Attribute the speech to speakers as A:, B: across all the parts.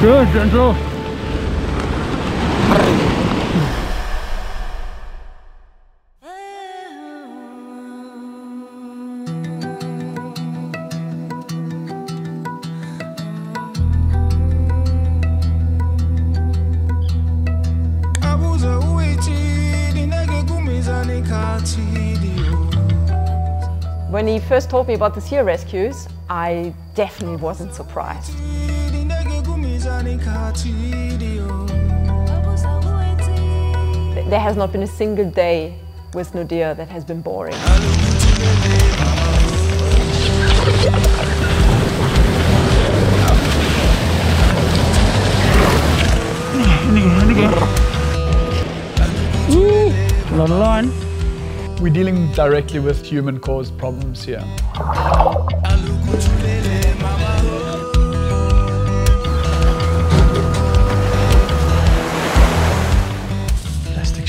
A: Good, gentle.
B: When he first told me about the seal rescues, I definitely wasn't surprised.
C: Neke kumizane khathini
B: There has not been a single day with Naude that has been boring.
A: Lot of line.
D: We're dealing directly with human caused problems here.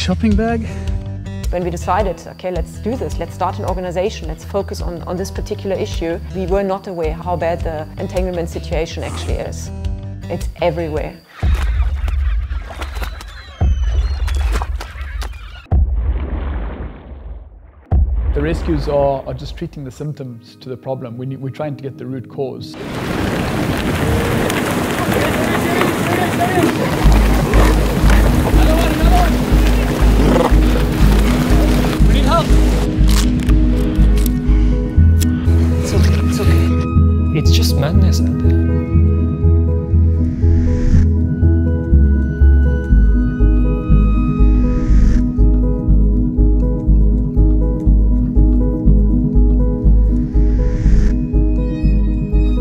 A: Shopping bag.
B: When we decided, okay, let's do this, let's start an organization, let's focus on, on this particular issue, we were not aware how bad the entanglement situation actually is. It's everywhere.
D: The rescues are, are just treating the symptoms to the problem. We we're trying to get the root cause.
E: Okay. It's just madness out there.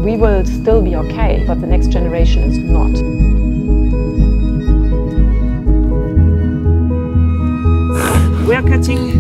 B: We will still be okay, but the next generation is not.
F: We are cutting